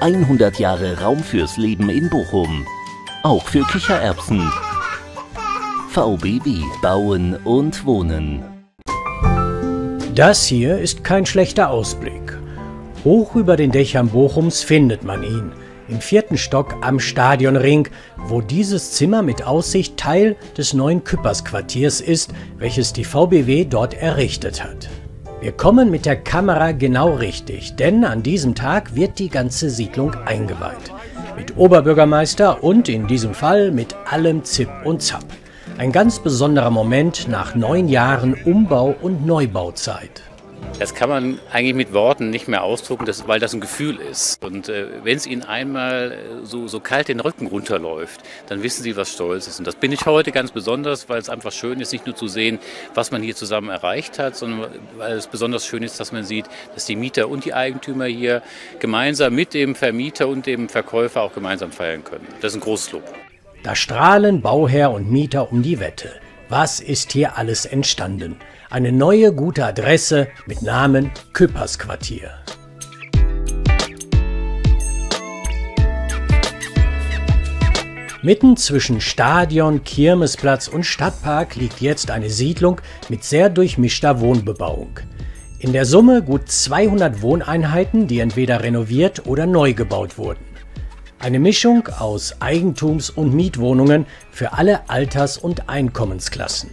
100 Jahre Raum fürs Leben in Bochum. Auch für Kichererbsen. VBW Bauen und Wohnen. Das hier ist kein schlechter Ausblick. Hoch über den Dächern Bochums findet man ihn. Im vierten Stock am Stadionring, wo dieses Zimmer mit Aussicht Teil des neuen Küppersquartiers ist, welches die VBW dort errichtet hat. Wir kommen mit der Kamera genau richtig, denn an diesem Tag wird die ganze Siedlung eingeweiht. Mit Oberbürgermeister und in diesem Fall mit allem Zip und Zap. Ein ganz besonderer Moment nach neun Jahren Umbau- und Neubauzeit. Das kann man eigentlich mit Worten nicht mehr ausdrücken, das, weil das ein Gefühl ist. Und äh, wenn es Ihnen einmal äh, so, so kalt den Rücken runterläuft, dann wissen Sie, was Stolz ist. Und das bin ich heute ganz besonders, weil es einfach schön ist, nicht nur zu sehen, was man hier zusammen erreicht hat, sondern weil es besonders schön ist, dass man sieht, dass die Mieter und die Eigentümer hier gemeinsam mit dem Vermieter und dem Verkäufer auch gemeinsam feiern können. Das ist ein großes Lob. Da strahlen Bauherr und Mieter um die Wette. Was ist hier alles entstanden? Eine neue gute Adresse mit Namen Küppersquartier. Mitten zwischen Stadion, Kirmesplatz und Stadtpark liegt jetzt eine Siedlung mit sehr durchmischter Wohnbebauung. In der Summe gut 200 Wohneinheiten, die entweder renoviert oder neu gebaut wurden. Eine Mischung aus Eigentums- und Mietwohnungen für alle Alters- und Einkommensklassen.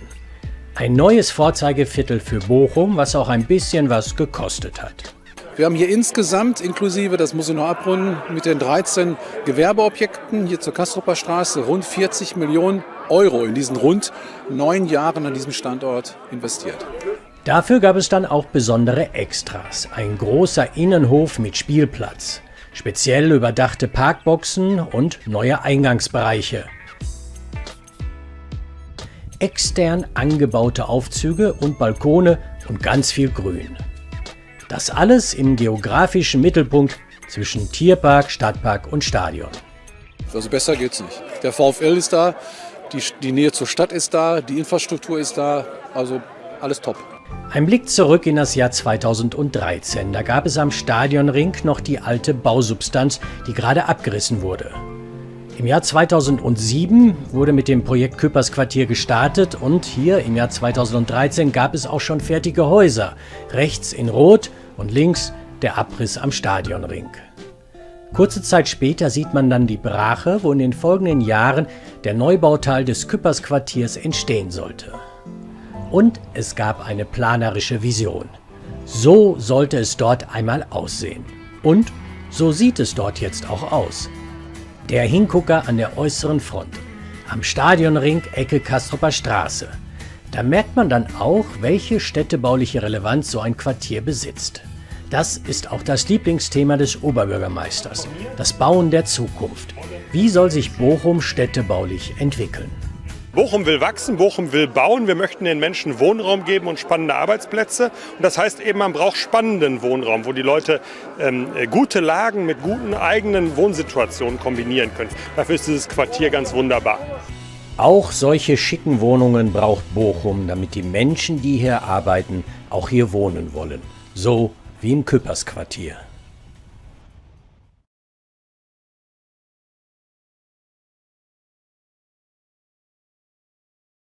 Ein neues Vorzeigeviertel für Bochum, was auch ein bisschen was gekostet hat. Wir haben hier insgesamt, inklusive, das muss ich noch abrunden, mit den 13 Gewerbeobjekten hier zur Kastropper Straße rund 40 Millionen Euro in diesen rund neun Jahren an diesem Standort investiert. Dafür gab es dann auch besondere Extras. Ein großer Innenhof mit Spielplatz, speziell überdachte Parkboxen und neue Eingangsbereiche. Extern angebaute Aufzüge und Balkone und ganz viel Grün. Das alles im geografischen Mittelpunkt zwischen Tierpark, Stadtpark und Stadion. Also besser geht's nicht. Der VfL ist da, die, die Nähe zur Stadt ist da, die Infrastruktur ist da, also alles top. Ein Blick zurück in das Jahr 2013. Da gab es am Stadionring noch die alte Bausubstanz, die gerade abgerissen wurde. Im Jahr 2007 wurde mit dem Projekt Küppersquartier gestartet und hier im Jahr 2013 gab es auch schon fertige Häuser. Rechts in Rot und links der Abriss am Stadionring. Kurze Zeit später sieht man dann die Brache, wo in den folgenden Jahren der Neubauteil des Küppersquartiers entstehen sollte. Und es gab eine planerische Vision. So sollte es dort einmal aussehen. Und so sieht es dort jetzt auch aus. Der Hingucker an der äußeren Front, am Stadionring Ecke Kastropper Straße. Da merkt man dann auch, welche städtebauliche Relevanz so ein Quartier besitzt. Das ist auch das Lieblingsthema des Oberbürgermeisters, das Bauen der Zukunft. Wie soll sich Bochum städtebaulich entwickeln? Bochum will wachsen, Bochum will bauen. Wir möchten den Menschen Wohnraum geben und spannende Arbeitsplätze. Und das heißt eben, man braucht spannenden Wohnraum, wo die Leute ähm, gute Lagen mit guten eigenen Wohnsituationen kombinieren können. Dafür ist dieses Quartier ganz wunderbar. Auch solche schicken Wohnungen braucht Bochum, damit die Menschen, die hier arbeiten, auch hier wohnen wollen. So wie im Küppersquartier.